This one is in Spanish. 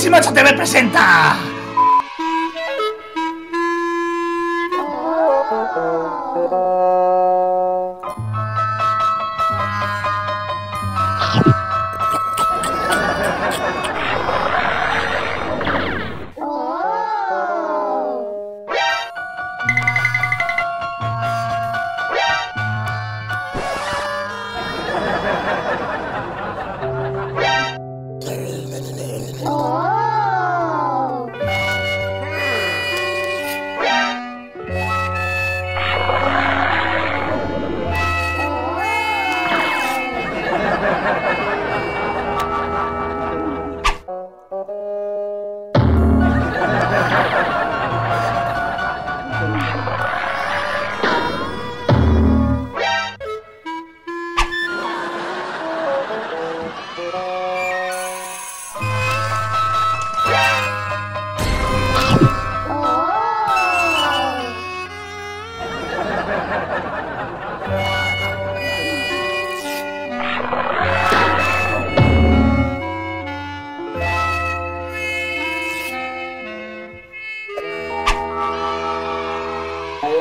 TV presenta. Oh.